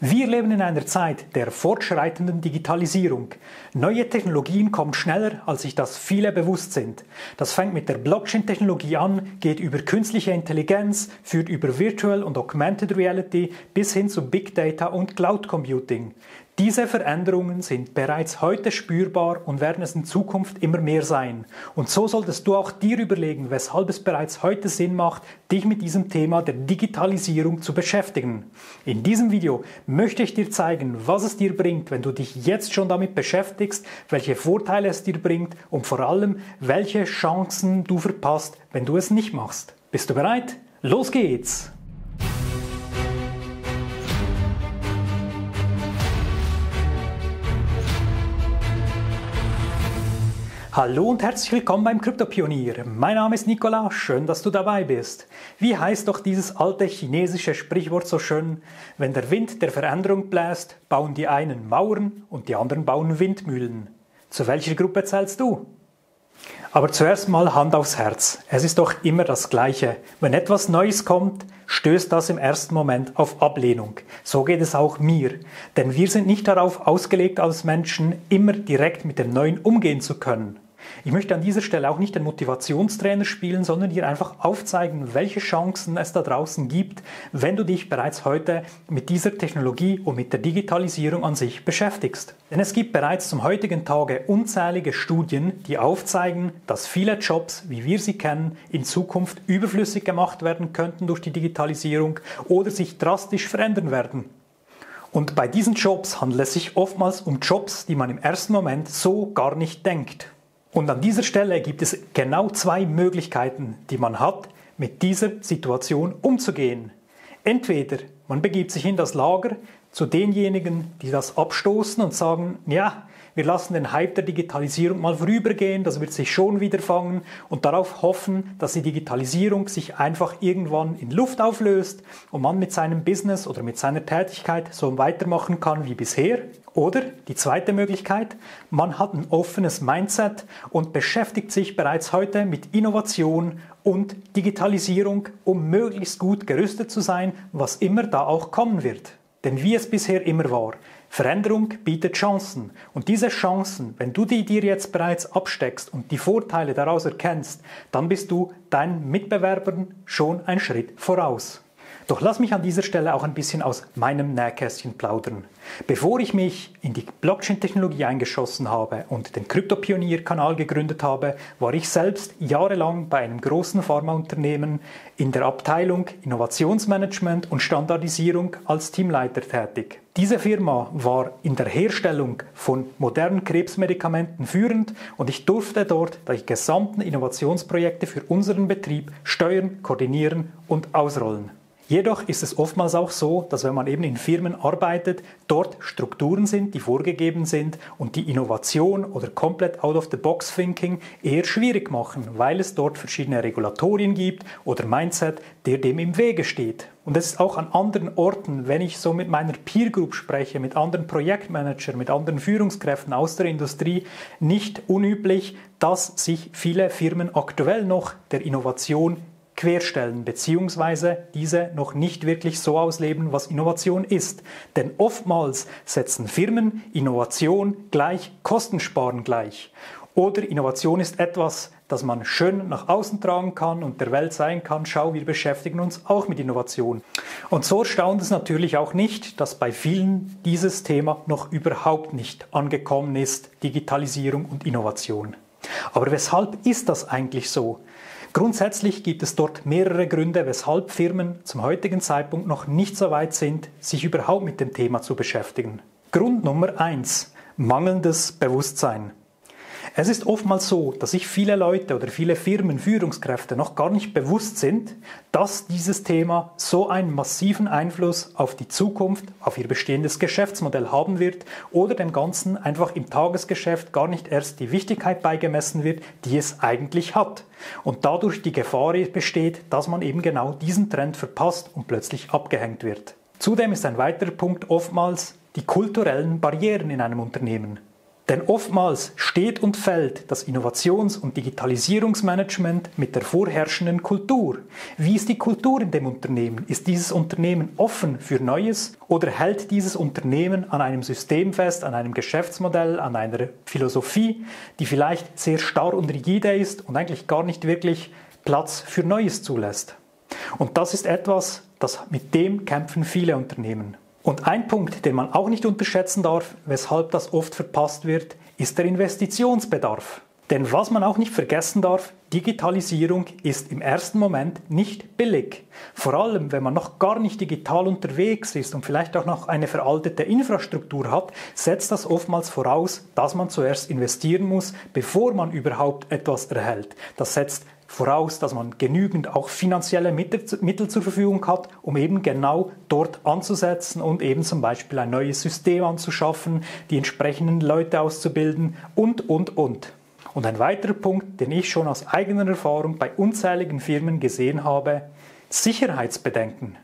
Wir leben in einer Zeit der fortschreitenden Digitalisierung. Neue Technologien kommen schneller, als sich das viele bewusst sind. Das fängt mit der Blockchain-Technologie an, geht über künstliche Intelligenz, führt über Virtual und Augmented Reality bis hin zu Big Data und Cloud Computing. Diese Veränderungen sind bereits heute spürbar und werden es in Zukunft immer mehr sein. Und so solltest du auch dir überlegen, weshalb es bereits heute Sinn macht, dich mit diesem Thema der Digitalisierung zu beschäftigen. In diesem Video möchte ich dir zeigen, was es dir bringt, wenn du dich jetzt schon damit beschäftigst, welche Vorteile es dir bringt und vor allem, welche Chancen du verpasst, wenn du es nicht machst. Bist du bereit? Los geht's! Hallo und herzlich willkommen beim Kryptopionier. Mein Name ist Nicola, schön, dass du dabei bist. Wie heißt doch dieses alte chinesische Sprichwort so schön? Wenn der Wind der Veränderung bläst, bauen die einen Mauern und die anderen bauen Windmühlen. Zu welcher Gruppe zählst du? Aber zuerst mal Hand aufs Herz. Es ist doch immer das Gleiche. Wenn etwas Neues kommt, stößt das im ersten Moment auf Ablehnung. So geht es auch mir. Denn wir sind nicht darauf ausgelegt, als Menschen immer direkt mit dem Neuen umgehen zu können. Ich möchte an dieser Stelle auch nicht den Motivationstrainer spielen, sondern dir einfach aufzeigen, welche Chancen es da draußen gibt, wenn du dich bereits heute mit dieser Technologie und mit der Digitalisierung an sich beschäftigst. Denn es gibt bereits zum heutigen Tage unzählige Studien, die aufzeigen, dass viele Jobs, wie wir sie kennen, in Zukunft überflüssig gemacht werden könnten durch die Digitalisierung oder sich drastisch verändern werden. Und bei diesen Jobs handelt es sich oftmals um Jobs, die man im ersten Moment so gar nicht denkt. Und an dieser Stelle gibt es genau zwei Möglichkeiten, die man hat, mit dieser Situation umzugehen. Entweder man begibt sich in das Lager zu denjenigen, die das abstoßen und sagen, ja, wir lassen den Hype der Digitalisierung mal vorübergehen, das wird sich schon wieder fangen und darauf hoffen, dass die Digitalisierung sich einfach irgendwann in Luft auflöst und man mit seinem Business oder mit seiner Tätigkeit so weitermachen kann wie bisher. Oder die zweite Möglichkeit, man hat ein offenes Mindset und beschäftigt sich bereits heute mit Innovation und Digitalisierung, um möglichst gut gerüstet zu sein, was immer da auch kommen wird. Denn wie es bisher immer war, Veränderung bietet Chancen. Und diese Chancen, wenn du die dir jetzt bereits absteckst und die Vorteile daraus erkennst, dann bist du deinen Mitbewerbern schon einen Schritt voraus. Doch lass mich an dieser Stelle auch ein bisschen aus meinem Nähkästchen plaudern. Bevor ich mich in die Blockchain-Technologie eingeschossen habe und den Krypto-Pionier-Kanal gegründet habe, war ich selbst jahrelang bei einem großen Pharmaunternehmen in der Abteilung Innovationsmanagement und Standardisierung als Teamleiter tätig. Diese Firma war in der Herstellung von modernen Krebsmedikamenten führend und ich durfte dort die gesamten Innovationsprojekte für unseren Betrieb steuern, koordinieren und ausrollen. Jedoch ist es oftmals auch so, dass wenn man eben in Firmen arbeitet, dort Strukturen sind, die vorgegeben sind und die Innovation oder komplett out-of-the-box-Thinking eher schwierig machen, weil es dort verschiedene Regulatorien gibt oder Mindset, der dem im Wege steht. Und es ist auch an anderen Orten, wenn ich so mit meiner Peer Group spreche, mit anderen Projektmanagern, mit anderen Führungskräften aus der Industrie, nicht unüblich, dass sich viele Firmen aktuell noch der Innovation querstellen bzw. diese noch nicht wirklich so ausleben, was Innovation ist. Denn oftmals setzen Firmen Innovation gleich Kostensparen gleich. Oder Innovation ist etwas, das man schön nach außen tragen kann und der Welt zeigen kann, schau, wir beschäftigen uns auch mit Innovation. Und so erstaunt es natürlich auch nicht, dass bei vielen dieses Thema noch überhaupt nicht angekommen ist, Digitalisierung und Innovation. Aber weshalb ist das eigentlich so? Grundsätzlich gibt es dort mehrere Gründe, weshalb Firmen zum heutigen Zeitpunkt noch nicht so weit sind, sich überhaupt mit dem Thema zu beschäftigen. Grund Nummer eins: Mangelndes Bewusstsein. Es ist oftmals so, dass sich viele Leute oder viele Firmen, Führungskräfte noch gar nicht bewusst sind, dass dieses Thema so einen massiven Einfluss auf die Zukunft, auf ihr bestehendes Geschäftsmodell haben wird oder dem Ganzen einfach im Tagesgeschäft gar nicht erst die Wichtigkeit beigemessen wird, die es eigentlich hat. Und dadurch die Gefahr besteht, dass man eben genau diesen Trend verpasst und plötzlich abgehängt wird. Zudem ist ein weiterer Punkt oftmals die kulturellen Barrieren in einem Unternehmen. Denn oftmals steht und fällt das Innovations- und Digitalisierungsmanagement mit der vorherrschenden Kultur. Wie ist die Kultur in dem Unternehmen? Ist dieses Unternehmen offen für Neues oder hält dieses Unternehmen an einem System fest, an einem Geschäftsmodell, an einer Philosophie, die vielleicht sehr starr und rigide ist und eigentlich gar nicht wirklich Platz für Neues zulässt? Und das ist etwas, das mit dem kämpfen viele Unternehmen. Und ein Punkt, den man auch nicht unterschätzen darf, weshalb das oft verpasst wird, ist der Investitionsbedarf. Denn was man auch nicht vergessen darf, Digitalisierung ist im ersten Moment nicht billig. Vor allem, wenn man noch gar nicht digital unterwegs ist und vielleicht auch noch eine veraltete Infrastruktur hat, setzt das oftmals voraus, dass man zuerst investieren muss, bevor man überhaupt etwas erhält. Das setzt voraus, dass man genügend auch finanzielle Mittel zur Verfügung hat, um eben genau dort anzusetzen und eben zum Beispiel ein neues System anzuschaffen, die entsprechenden Leute auszubilden und, und, und. Und ein weiterer Punkt, den ich schon aus eigener Erfahrung bei unzähligen Firmen gesehen habe, Sicherheitsbedenken.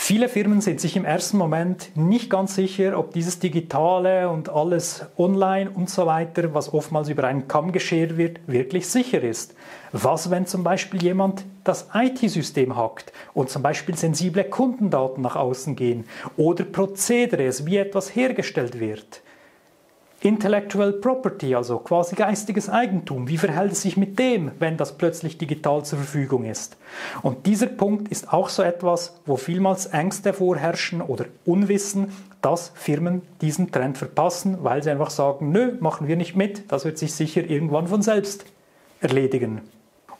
Viele Firmen sind sich im ersten Moment nicht ganz sicher, ob dieses Digitale und alles online und so weiter, was oftmals über einen Kamm geschehen wird, wirklich sicher ist. Was, wenn zum Beispiel jemand das IT-System hackt und zum Beispiel sensible Kundendaten nach außen gehen oder Prozedere, wie etwas hergestellt wird? Intellectual Property, also quasi geistiges Eigentum. Wie verhält es sich mit dem, wenn das plötzlich digital zur Verfügung ist? Und dieser Punkt ist auch so etwas, wo vielmals Ängste vorherrschen oder Unwissen, dass Firmen diesen Trend verpassen, weil sie einfach sagen, nö, machen wir nicht mit, das wird sich sicher irgendwann von selbst erledigen.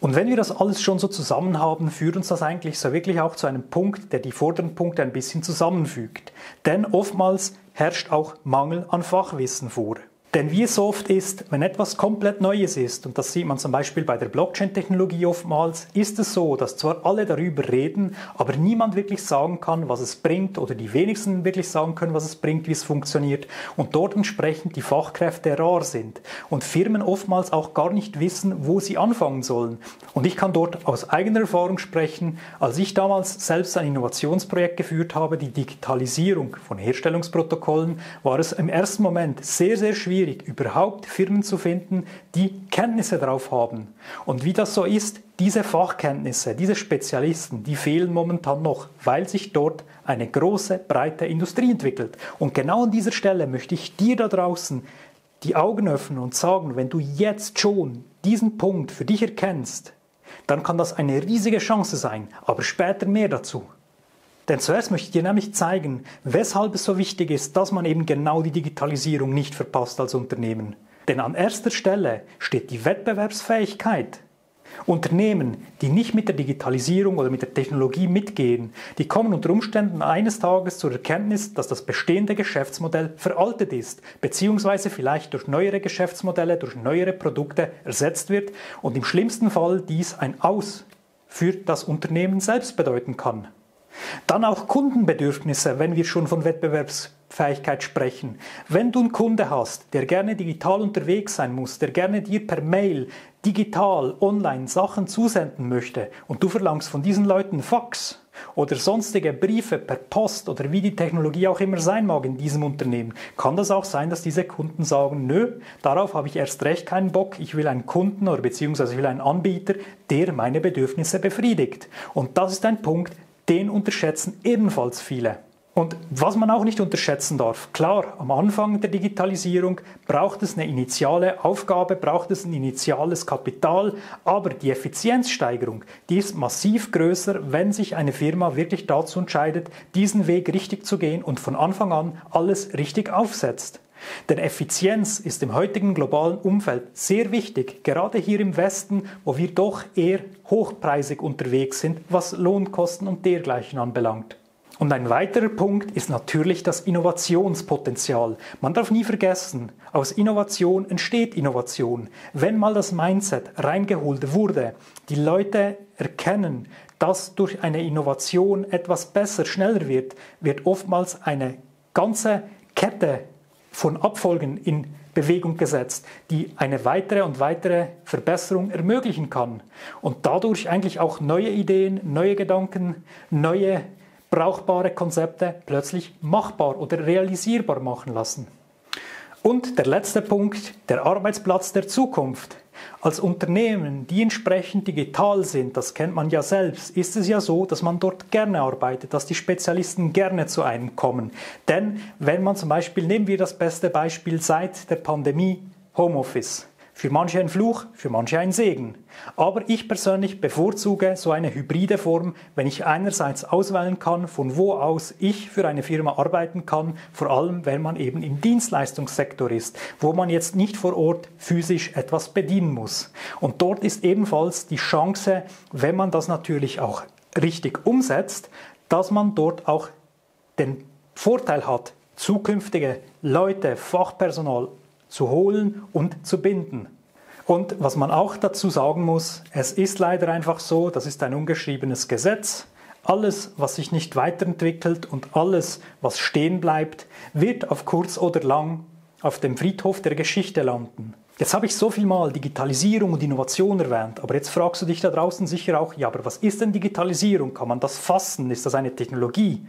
Und wenn wir das alles schon so zusammen haben, führt uns das eigentlich so wirklich auch zu einem Punkt, der die vorderen Punkte ein bisschen zusammenfügt. Denn oftmals herrscht auch Mangel an Fachwissen vor. Denn wie es oft ist, wenn etwas komplett Neues ist, und das sieht man zum Beispiel bei der Blockchain-Technologie oftmals, ist es so, dass zwar alle darüber reden, aber niemand wirklich sagen kann, was es bringt, oder die wenigsten wirklich sagen können, was es bringt, wie es funktioniert, und dort entsprechend die Fachkräfte rar sind und Firmen oftmals auch gar nicht wissen, wo sie anfangen sollen. Und ich kann dort aus eigener Erfahrung sprechen, als ich damals selbst ein Innovationsprojekt geführt habe, die Digitalisierung von Herstellungsprotokollen, war es im ersten Moment sehr, sehr schwierig, schwierig, überhaupt Firmen zu finden, die Kenntnisse darauf haben. Und wie das so ist, diese Fachkenntnisse, diese Spezialisten, die fehlen momentan noch, weil sich dort eine große, breite Industrie entwickelt. Und genau an dieser Stelle möchte ich dir da draußen die Augen öffnen und sagen, wenn du jetzt schon diesen Punkt für dich erkennst, dann kann das eine riesige Chance sein, aber später mehr dazu. Denn zuerst möchte ich dir nämlich zeigen, weshalb es so wichtig ist, dass man eben genau die Digitalisierung nicht verpasst als Unternehmen. Denn an erster Stelle steht die Wettbewerbsfähigkeit. Unternehmen, die nicht mit der Digitalisierung oder mit der Technologie mitgehen, die kommen unter Umständen eines Tages zur Erkenntnis, dass das bestehende Geschäftsmodell veraltet ist, beziehungsweise vielleicht durch neuere Geschäftsmodelle, durch neuere Produkte ersetzt wird und im schlimmsten Fall dies ein Aus für das Unternehmen selbst bedeuten kann. Dann auch Kundenbedürfnisse, wenn wir schon von Wettbewerbsfähigkeit sprechen. Wenn du einen Kunde hast, der gerne digital unterwegs sein muss, der gerne dir per Mail, digital, online Sachen zusenden möchte und du verlangst von diesen Leuten Fax oder sonstige Briefe per Post oder wie die Technologie auch immer sein mag in diesem Unternehmen, kann das auch sein, dass diese Kunden sagen, nö, darauf habe ich erst recht keinen Bock, ich will einen Kunden oder beziehungsweise ich will einen Anbieter, der meine Bedürfnisse befriedigt. Und das ist ein Punkt, den unterschätzen ebenfalls viele. Und was man auch nicht unterschätzen darf, klar, am Anfang der Digitalisierung braucht es eine initiale Aufgabe, braucht es ein initiales Kapital, aber die Effizienzsteigerung, die ist massiv größer, wenn sich eine Firma wirklich dazu entscheidet, diesen Weg richtig zu gehen und von Anfang an alles richtig aufsetzt. Denn Effizienz ist im heutigen globalen Umfeld sehr wichtig, gerade hier im Westen, wo wir doch eher hochpreisig unterwegs sind, was Lohnkosten und dergleichen anbelangt. Und ein weiterer Punkt ist natürlich das Innovationspotenzial. Man darf nie vergessen, aus Innovation entsteht Innovation. Wenn mal das Mindset reingeholt wurde, die Leute erkennen, dass durch eine Innovation etwas besser, schneller wird, wird oftmals eine ganze Kette von Abfolgen in Bewegung gesetzt, die eine weitere und weitere Verbesserung ermöglichen kann und dadurch eigentlich auch neue Ideen, neue Gedanken, neue brauchbare Konzepte plötzlich machbar oder realisierbar machen lassen. Und der letzte Punkt, der Arbeitsplatz der Zukunft. Als Unternehmen, die entsprechend digital sind, das kennt man ja selbst, ist es ja so, dass man dort gerne arbeitet, dass die Spezialisten gerne zu einem kommen. Denn wenn man zum Beispiel, nehmen wir das beste Beispiel seit der Pandemie, Homeoffice. Für manche ein Fluch, für manche ein Segen. Aber ich persönlich bevorzuge so eine hybride Form, wenn ich einerseits auswählen kann, von wo aus ich für eine Firma arbeiten kann, vor allem wenn man eben im Dienstleistungssektor ist, wo man jetzt nicht vor Ort physisch etwas bedienen muss. Und dort ist ebenfalls die Chance, wenn man das natürlich auch richtig umsetzt, dass man dort auch den Vorteil hat, zukünftige Leute, Fachpersonal zu holen und zu binden. Und was man auch dazu sagen muss, es ist leider einfach so, das ist ein ungeschriebenes Gesetz. Alles, was sich nicht weiterentwickelt und alles, was stehen bleibt, wird auf kurz oder lang auf dem Friedhof der Geschichte landen. Jetzt habe ich so viel mal Digitalisierung und Innovation erwähnt, aber jetzt fragst du dich da draußen sicher auch, ja, aber was ist denn Digitalisierung? Kann man das fassen? Ist das eine Technologie?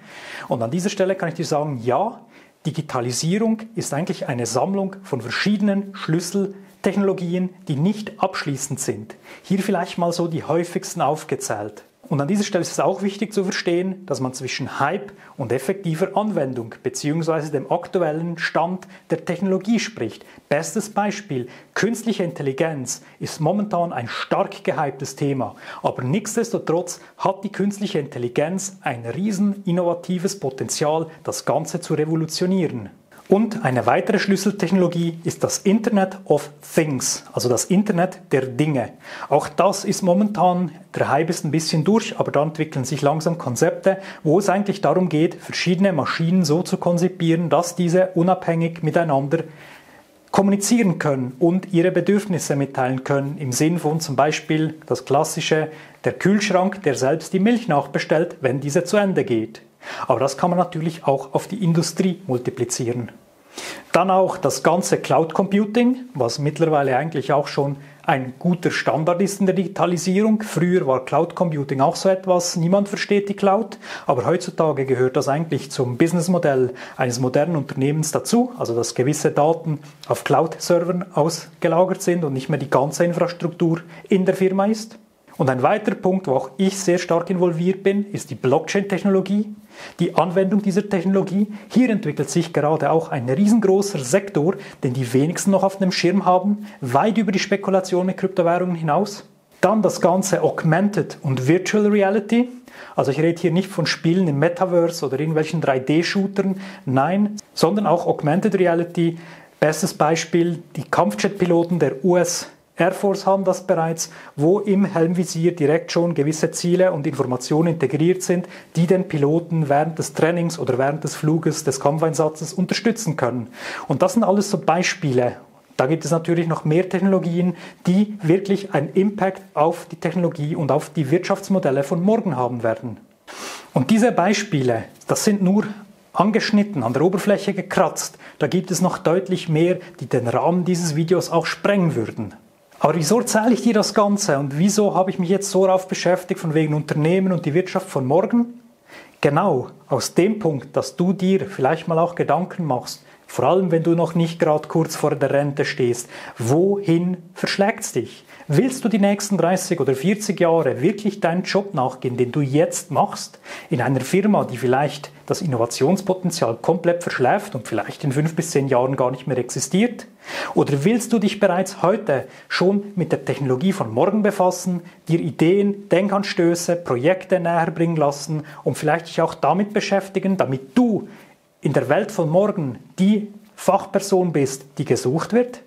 Und an dieser Stelle kann ich dir sagen, ja, Digitalisierung ist eigentlich eine Sammlung von verschiedenen Schlüsseltechnologien, die nicht abschließend sind. Hier vielleicht mal so die häufigsten aufgezählt. Und an dieser Stelle ist es auch wichtig zu verstehen, dass man zwischen Hype und effektiver Anwendung bzw. dem aktuellen Stand der Technologie spricht. Bestes Beispiel, künstliche Intelligenz ist momentan ein stark gehyptes Thema, aber nichtsdestotrotz hat die künstliche Intelligenz ein riesen innovatives Potenzial, das Ganze zu revolutionieren. Und eine weitere Schlüsseltechnologie ist das Internet of Things, also das Internet der Dinge. Auch das ist momentan, der Hype ist ein bisschen durch, aber da entwickeln sich langsam Konzepte, wo es eigentlich darum geht, verschiedene Maschinen so zu konzipieren, dass diese unabhängig miteinander kommunizieren können und ihre Bedürfnisse mitteilen können, im Sinn von zum Beispiel das klassische, der Kühlschrank, der selbst die Milch nachbestellt, wenn diese zu Ende geht. Aber das kann man natürlich auch auf die Industrie multiplizieren. Dann auch das ganze Cloud Computing, was mittlerweile eigentlich auch schon ein guter Standard ist in der Digitalisierung. Früher war Cloud Computing auch so etwas, niemand versteht die Cloud, aber heutzutage gehört das eigentlich zum Businessmodell eines modernen Unternehmens dazu, also dass gewisse Daten auf Cloud-Servern ausgelagert sind und nicht mehr die ganze Infrastruktur in der Firma ist. Und ein weiterer Punkt, wo auch ich sehr stark involviert bin, ist die Blockchain-Technologie, die Anwendung dieser Technologie. Hier entwickelt sich gerade auch ein riesengroßer Sektor, den die wenigsten noch auf dem Schirm haben, weit über die Spekulation mit Kryptowährungen hinaus. Dann das ganze Augmented und Virtual Reality. Also ich rede hier nicht von Spielen im Metaverse oder irgendwelchen 3D-Shootern, nein, sondern auch Augmented Reality. Bestes Beispiel, die Kampfjet-Piloten der US Air Force haben das bereits, wo im Helmvisier direkt schon gewisse Ziele und Informationen integriert sind, die den Piloten während des Trainings oder während des Fluges des Kampfeinsatzes unterstützen können. Und das sind alles so Beispiele. Da gibt es natürlich noch mehr Technologien, die wirklich einen Impact auf die Technologie und auf die Wirtschaftsmodelle von morgen haben werden. Und diese Beispiele, das sind nur angeschnitten, an der Oberfläche gekratzt. Da gibt es noch deutlich mehr, die den Rahmen dieses Videos auch sprengen würden. Aber wieso erzähle ich dir das Ganze und wieso habe ich mich jetzt so darauf beschäftigt, von wegen Unternehmen und die Wirtschaft von morgen? Genau aus dem Punkt, dass du dir vielleicht mal auch Gedanken machst, vor allem wenn du noch nicht gerade kurz vor der Rente stehst, wohin verschlägt es dich? Willst du die nächsten 30 oder 40 Jahre wirklich deinen Job nachgehen, den du jetzt machst, in einer Firma, die vielleicht das Innovationspotenzial komplett verschläft und vielleicht in fünf bis zehn Jahren gar nicht mehr existiert? Oder willst du dich bereits heute schon mit der Technologie von morgen befassen, dir Ideen, Denkanstöße, Projekte näher bringen lassen und vielleicht dich auch damit beschäftigen, damit du in der Welt von morgen die Fachperson bist, die gesucht wird?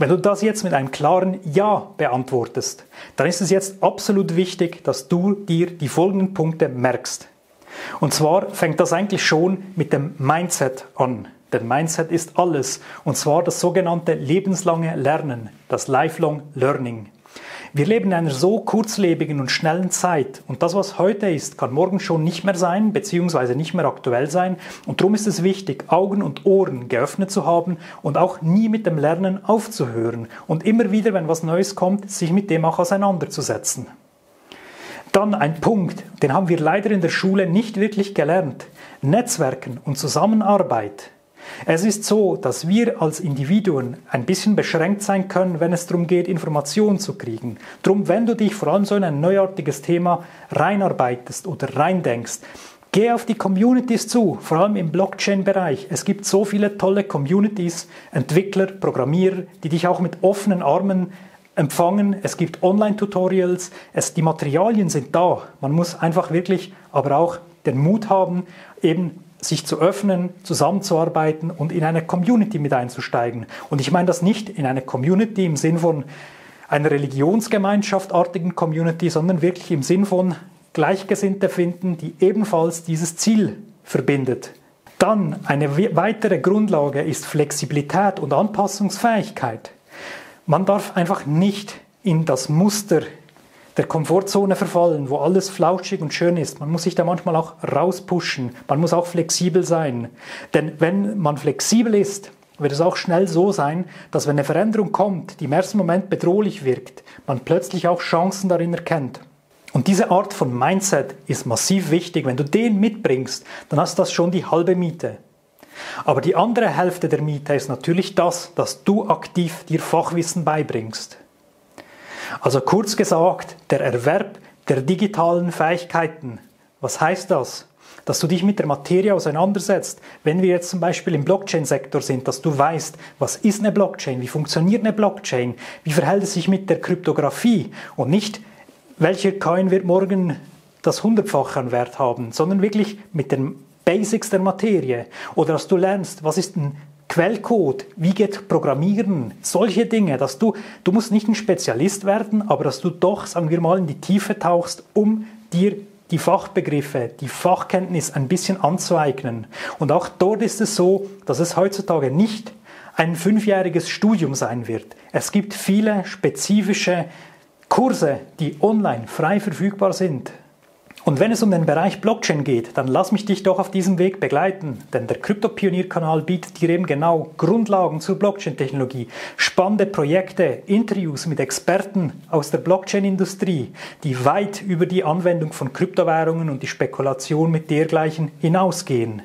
Wenn du das jetzt mit einem klaren Ja beantwortest, dann ist es jetzt absolut wichtig, dass du dir die folgenden Punkte merkst. Und zwar fängt das eigentlich schon mit dem Mindset an. Denn Mindset ist alles. Und zwar das sogenannte lebenslange Lernen, das Lifelong Learning. Wir leben in einer so kurzlebigen und schnellen Zeit und das, was heute ist, kann morgen schon nicht mehr sein bzw. nicht mehr aktuell sein und darum ist es wichtig, Augen und Ohren geöffnet zu haben und auch nie mit dem Lernen aufzuhören und immer wieder, wenn was Neues kommt, sich mit dem auch auseinanderzusetzen. Dann ein Punkt, den haben wir leider in der Schule nicht wirklich gelernt. Netzwerken und Zusammenarbeit. Es ist so, dass wir als Individuen ein bisschen beschränkt sein können, wenn es darum geht, Informationen zu kriegen. Drum, wenn du dich vor allem so in ein neuartiges Thema reinarbeitest oder reindenkst, Geh auf die Communities zu, vor allem im Blockchain-Bereich. Es gibt so viele tolle Communities, Entwickler, Programmierer, die dich auch mit offenen Armen empfangen. Es gibt Online-Tutorials, die Materialien sind da. Man muss einfach wirklich aber auch den Mut haben, eben sich zu öffnen, zusammenzuarbeiten und in eine Community mit einzusteigen. Und ich meine das nicht in eine Community im Sinn von einer religionsgemeinschaftartigen Community, sondern wirklich im Sinn von Gleichgesinnte finden, die ebenfalls dieses Ziel verbindet. Dann eine weitere Grundlage ist Flexibilität und Anpassungsfähigkeit. Man darf einfach nicht in das Muster der Komfortzone verfallen, wo alles flauschig und schön ist. Man muss sich da manchmal auch rauspushen. Man muss auch flexibel sein. Denn wenn man flexibel ist, wird es auch schnell so sein, dass wenn eine Veränderung kommt, die im ersten Moment bedrohlich wirkt, man plötzlich auch Chancen darin erkennt. Und diese Art von Mindset ist massiv wichtig. Wenn du den mitbringst, dann hast du das schon die halbe Miete. Aber die andere Hälfte der Miete ist natürlich das, dass du aktiv dir Fachwissen beibringst. Also kurz gesagt, der Erwerb der digitalen Fähigkeiten. Was heißt das? Dass du dich mit der Materie auseinandersetzt. Wenn wir jetzt zum Beispiel im Blockchain-Sektor sind, dass du weißt, was ist eine Blockchain, wie funktioniert eine Blockchain, wie verhält es sich mit der Kryptographie und nicht, welcher Coin wird morgen das hundertfache an Wert haben, sondern wirklich mit den Basics der Materie. Oder dass du lernst, was ist ein Quellcode, wie geht Programmieren, solche Dinge, dass du, du musst nicht ein Spezialist werden, aber dass du doch, sagen wir mal, in die Tiefe tauchst, um dir die Fachbegriffe, die Fachkenntnis ein bisschen anzueignen. Und auch dort ist es so, dass es heutzutage nicht ein fünfjähriges Studium sein wird. Es gibt viele spezifische Kurse, die online frei verfügbar sind. Und wenn es um den Bereich Blockchain geht, dann lass mich dich doch auf diesem Weg begleiten, denn der Krypto-Pionier-Kanal bietet dir eben genau Grundlagen zur Blockchain-Technologie, spannende Projekte, Interviews mit Experten aus der Blockchain-Industrie, die weit über die Anwendung von Kryptowährungen und die Spekulation mit dergleichen hinausgehen.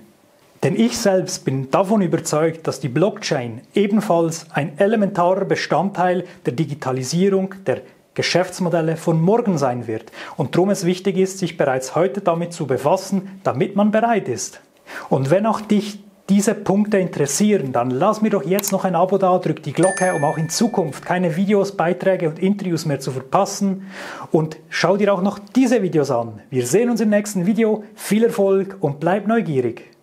Denn ich selbst bin davon überzeugt, dass die Blockchain ebenfalls ein elementarer Bestandteil der Digitalisierung, der Geschäftsmodelle von morgen sein wird und darum es wichtig ist, sich bereits heute damit zu befassen, damit man bereit ist. Und wenn auch dich diese Punkte interessieren, dann lass mir doch jetzt noch ein Abo da, drück die Glocke, um auch in Zukunft keine Videos, Beiträge und Interviews mehr zu verpassen. Und schau dir auch noch diese Videos an. Wir sehen uns im nächsten Video. Viel Erfolg und bleib neugierig.